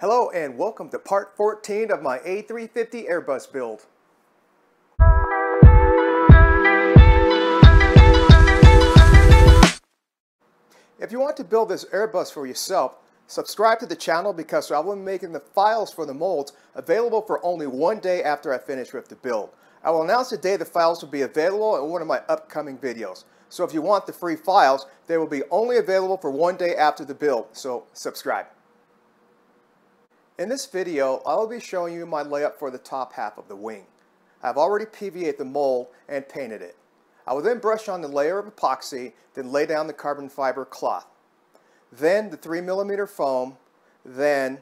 Hello and welcome to part 14 of my A350 Airbus build. If you want to build this Airbus for yourself, subscribe to the channel because I will be making the files for the molds available for only one day after I finish with the build. I will announce the day the files will be available in one of my upcoming videos. So if you want the free files, they will be only available for one day after the build, so subscribe. In this video, I will be showing you my layup for the top half of the wing. I have already PVA'd the mold and painted it. I will then brush on the layer of epoxy, then lay down the carbon fiber cloth. Then the 3mm foam, then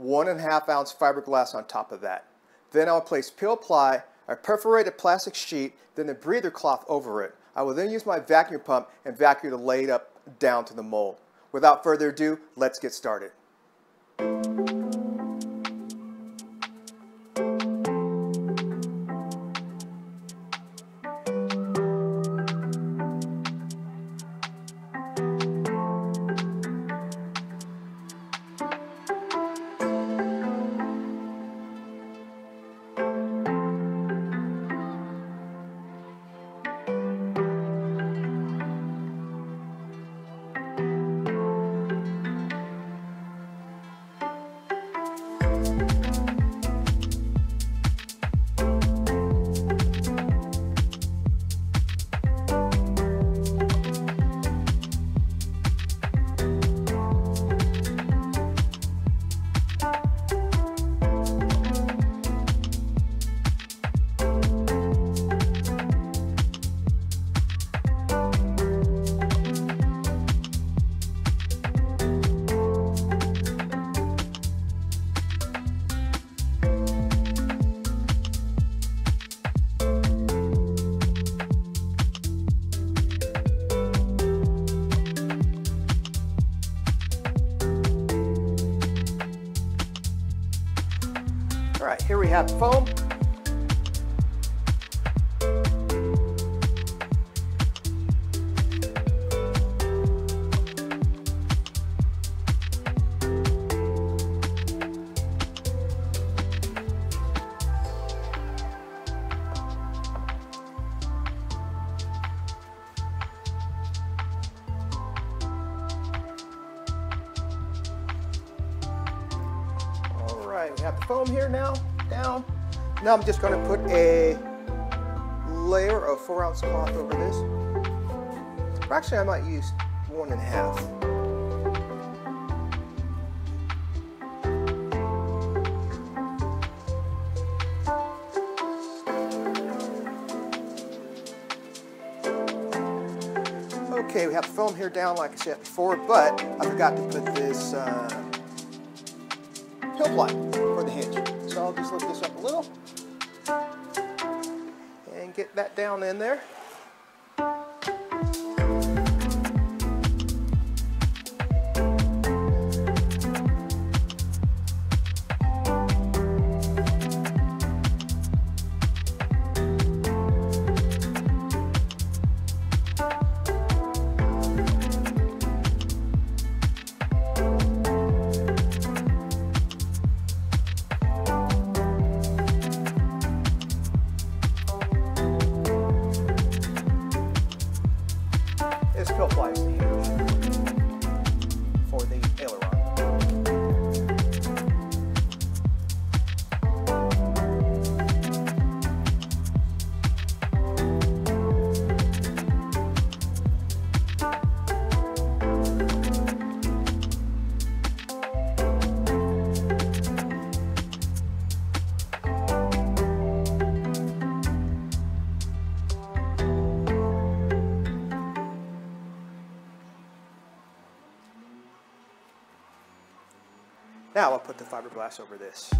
1.5 ounce fiberglass on top of that. Then I'll place peel ply, a perforated plastic sheet, then the breather cloth over it. I will then use my vacuum pump and vacuum the laid up down to the mold. Without further ado, let's get started. We have foam. All right, we have the foam here now, down. Now I'm just gonna put a layer of four ounce cloth over this. Or actually, I might use one and a half. Okay, we have the foam here down like I said before, but I forgot to put this uh, peel ply I'll just lift this up a little and get that down in there. Is the hinge Now I'll put the fiberglass over this.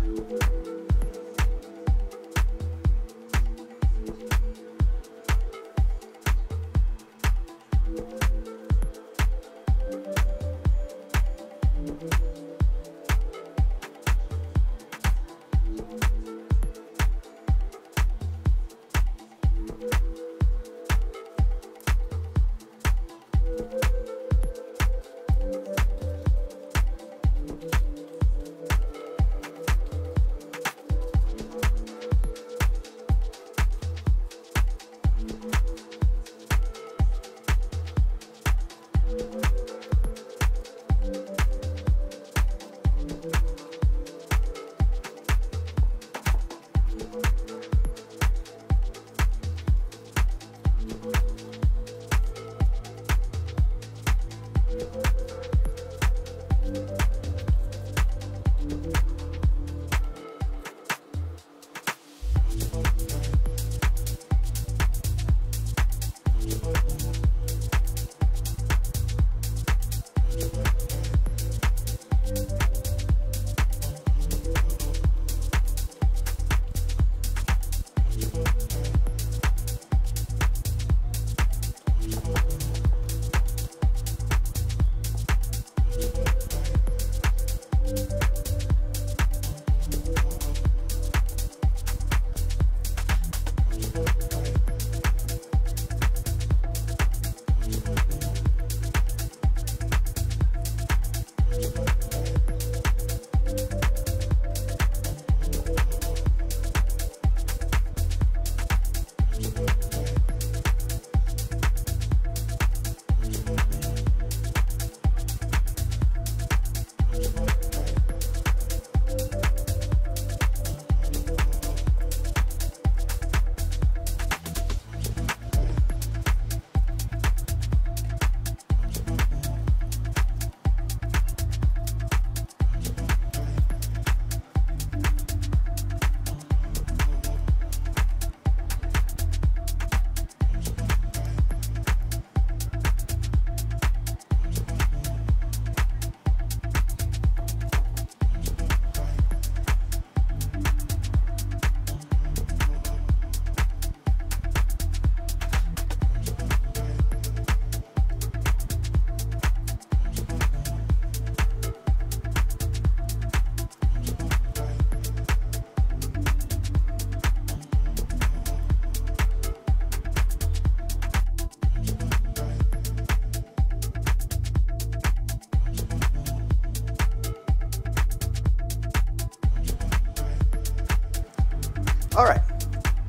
All right,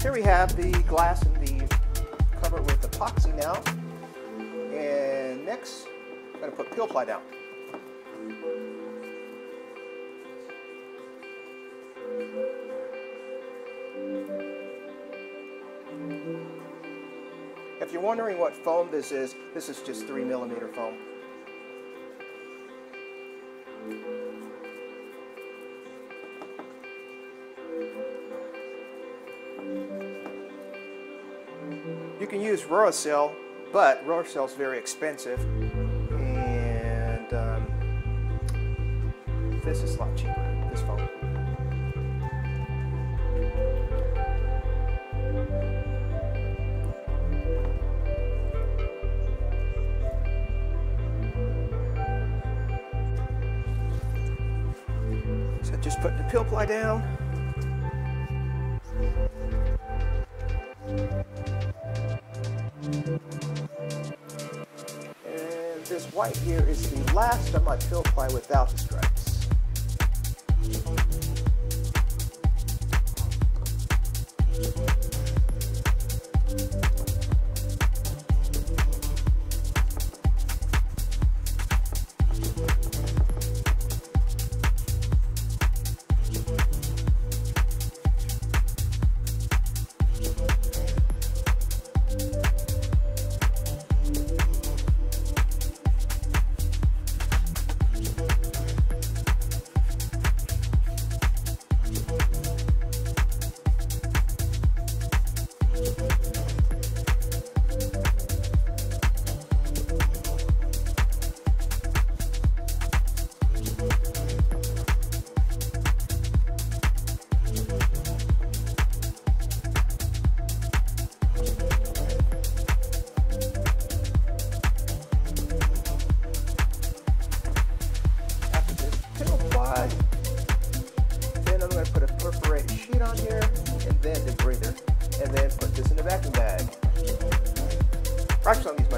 here we have the glass and the cover with epoxy now. And next, I'm gonna put peel ply down. If you're wondering what foam this is, this is just three millimeter foam. Rohacell, but Rohacell is very expensive, and um, this is a lot cheaper, this phone. So just put the peel ply down. And this white here is the last of my peel ply without the stripes.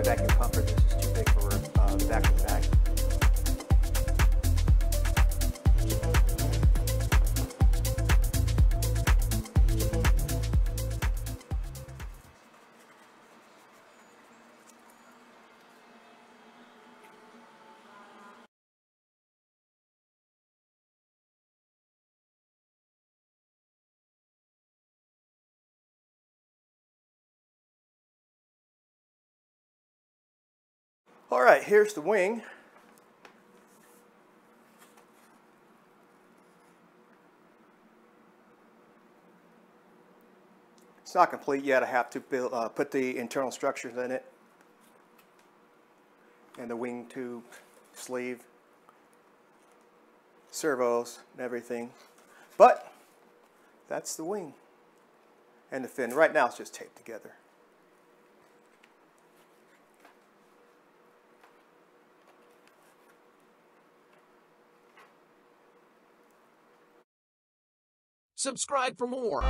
My vacuum pumper. This is too big for uh, the vacuum bag. All right, here's the wing. It's not complete yet. I have to build, uh, put the internal structures in it and the wing tube, sleeve, servos, and everything. But that's the wing and the fin. Right now it's just taped together. Subscribe for more.